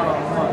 tomorrow.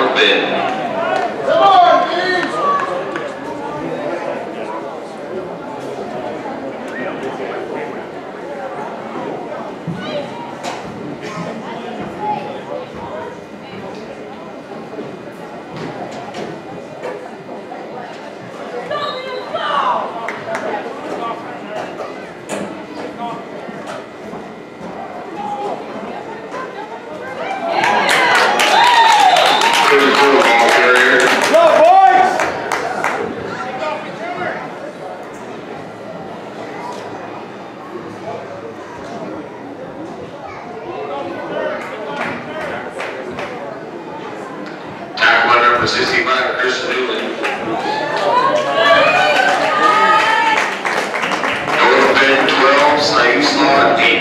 world been. number 65, Chris Newland. North Bend 12, same slot, 8.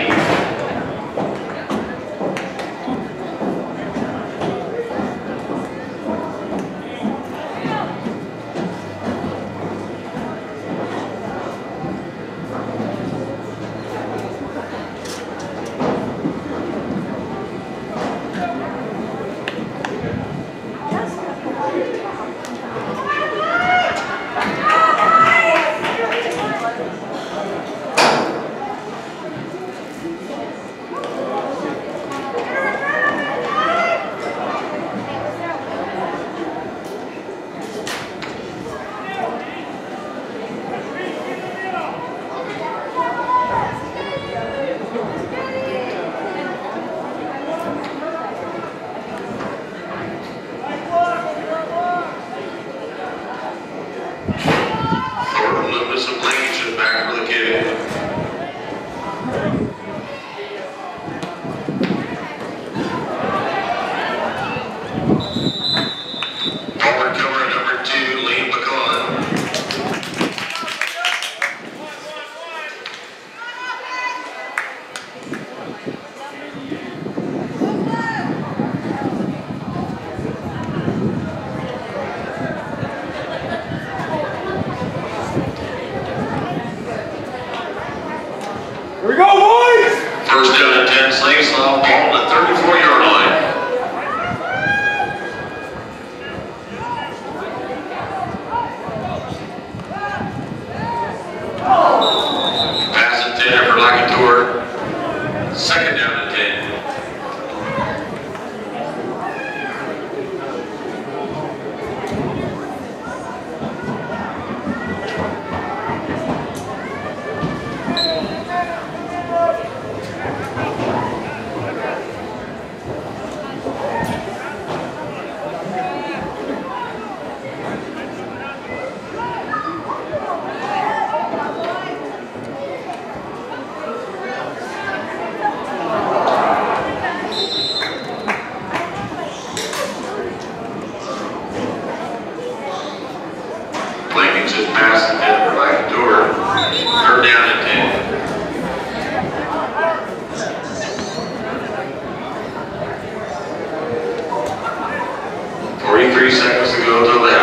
three seconds to go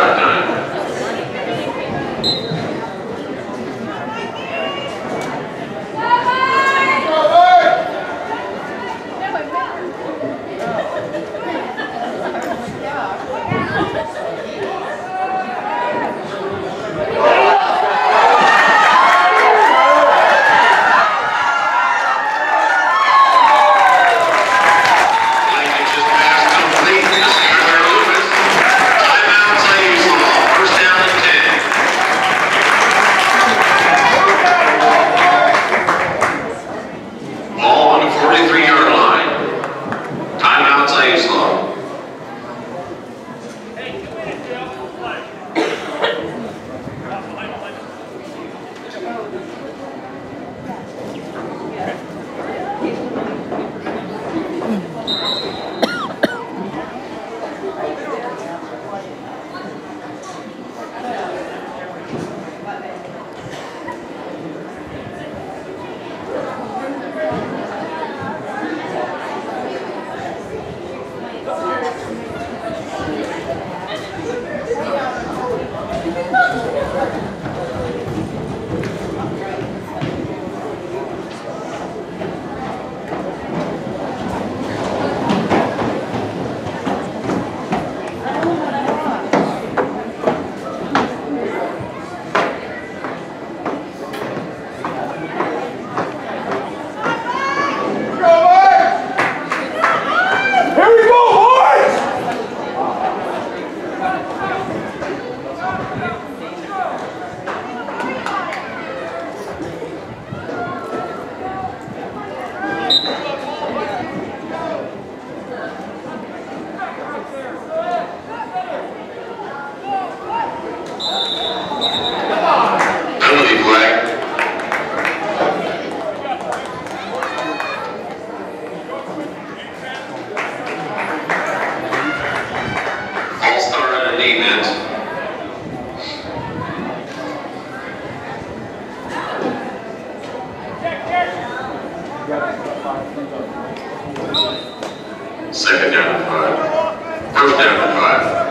slaves Down five. Down five.